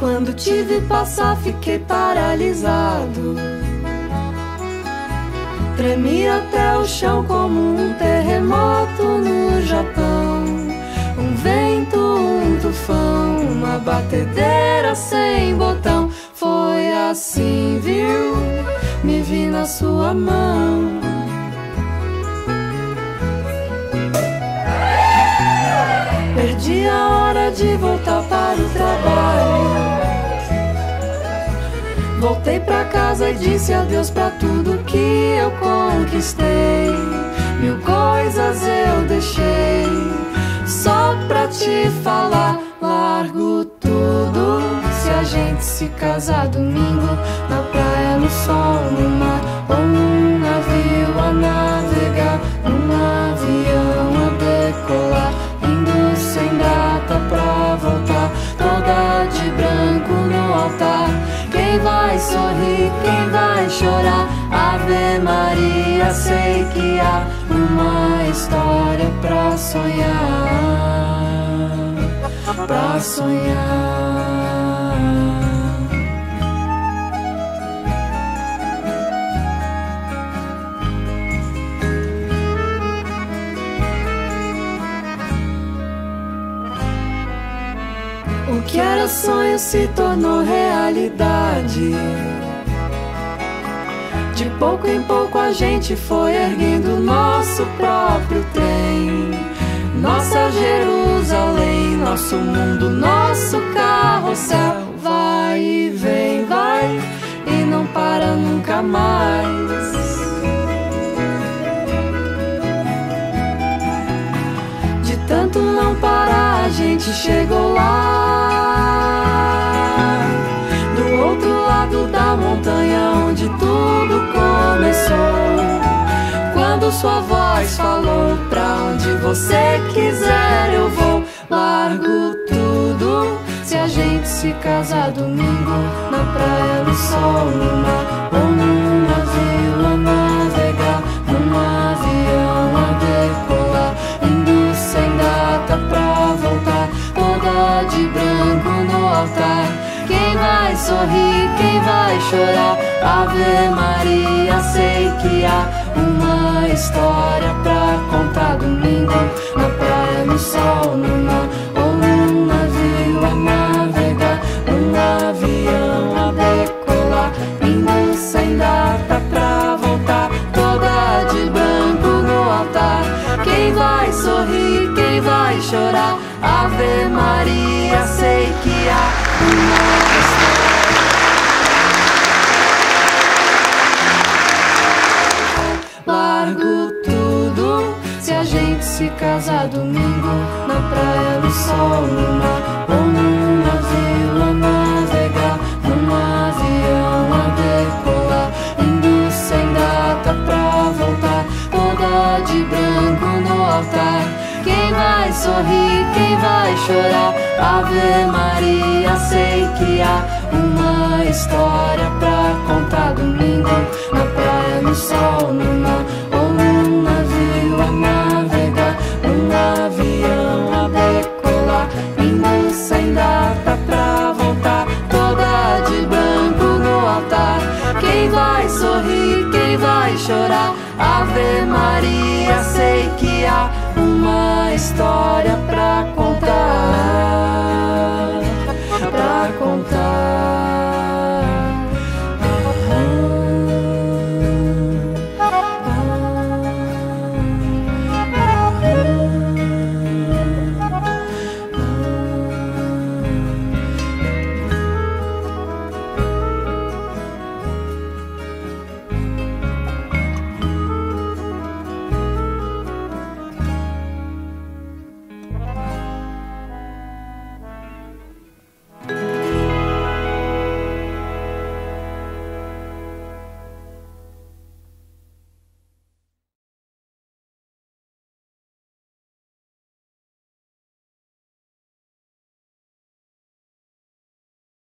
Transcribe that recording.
Quando te vi passar, fiquei paralisado. Tremi até o chão como um terremoto no Japão. Um vento, um tufão, uma batedeira sem botão. Foi assim, viu? Me vi na sua mão. Perdi a hora de voltar para o trabalho. Voltei pra casa e disse adeus pra tudo que eu conquistei. Mil coisas eu deixei só pra te falar. Largo tudo se a gente se casar domingo na praia, no sol, no mar ou num navio a navegar, quem vai chorar? Ave Maria, sei que há uma história pra sonhar, pra sonhar. O que era sonho se tornou realidade. Pouco em pouco a gente foi erguendo nosso próprio trem. Nossa Jerusalém, nosso mundo, nosso carrossel. Vai e vem, vai e não para nunca mais. De tanto não parar, a gente chegou lá. Sua voz falou, pra onde você quiser eu vou. Largo tudo, se a gente se casar domingo, na praia, no sol, no mar, vai sorrir, quem vai chorar? Ave Maria, sei que há uma história pra contar domingo na praia, no sol, no mar ou num navio a navegar, num avião a decolar, indo sem data pra voltar, toda de branco no altar. Quem vai sorrir, quem vai chorar? Ave Maria, sei que há uma sorrir, quem vai chorar? Ave Maria, sei que há uma história pra Stop.